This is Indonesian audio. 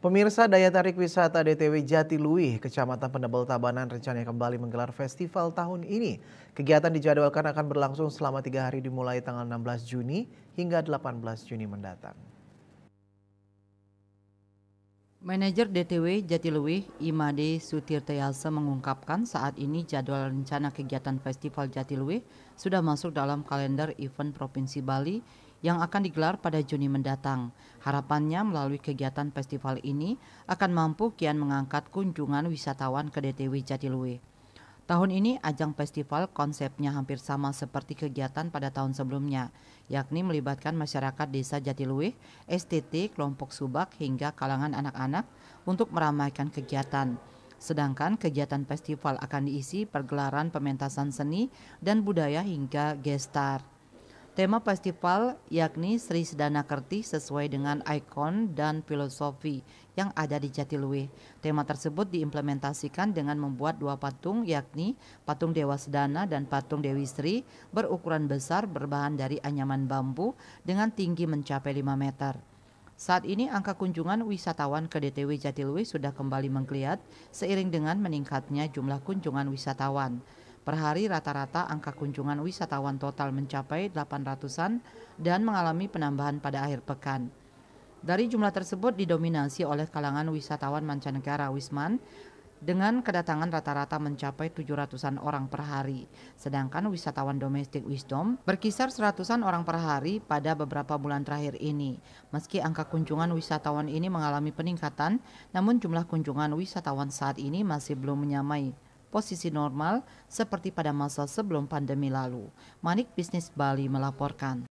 Pemirsa daya tarik wisata DTW Jatiluwih, Kecamatan Penebel Tabanan rencananya kembali menggelar festival tahun ini. Kegiatan dijadwalkan akan berlangsung selama tiga hari dimulai tanggal 16 Juni hingga 18 Juni mendatang. Manajer DTW Jatiluwih, Imade Sutirtayasa mengungkapkan saat ini jadwal rencana kegiatan Festival Jatiluwih sudah masuk dalam kalender event Provinsi Bali yang akan digelar pada Juni mendatang. Harapannya melalui kegiatan festival ini akan mampu kian mengangkat kunjungan wisatawan ke DTW Jatiluwih. Tahun ini ajang festival konsepnya hampir sama seperti kegiatan pada tahun sebelumnya, yakni melibatkan masyarakat desa Jatiluwih, STT, kelompok subak hingga kalangan anak-anak untuk meramaikan kegiatan. Sedangkan kegiatan festival akan diisi pergelaran pementasan seni dan budaya hingga gestar. Tema festival yakni Sri Sedana Kerti sesuai dengan ikon dan filosofi yang ada di Jatiluwih. Tema tersebut diimplementasikan dengan membuat dua patung yakni patung Dewa Sedana dan patung Dewi Sri berukuran besar berbahan dari anyaman bambu dengan tinggi mencapai 5 meter. Saat ini angka kunjungan wisatawan ke DTW Jatiluwih sudah kembali menggeliat seiring dengan meningkatnya jumlah kunjungan wisatawan. Per hari rata-rata angka kunjungan wisatawan total mencapai 800-an dan mengalami penambahan pada akhir pekan. Dari jumlah tersebut didominasi oleh kalangan wisatawan mancanegara Wisman dengan kedatangan rata-rata mencapai 700-an orang per hari. Sedangkan wisatawan domestik Wisdom berkisar seratusan orang per hari pada beberapa bulan terakhir ini. Meski angka kunjungan wisatawan ini mengalami peningkatan, namun jumlah kunjungan wisatawan saat ini masih belum menyamai posisi normal seperti pada masa sebelum pandemi lalu. Manik Bisnis Bali melaporkan.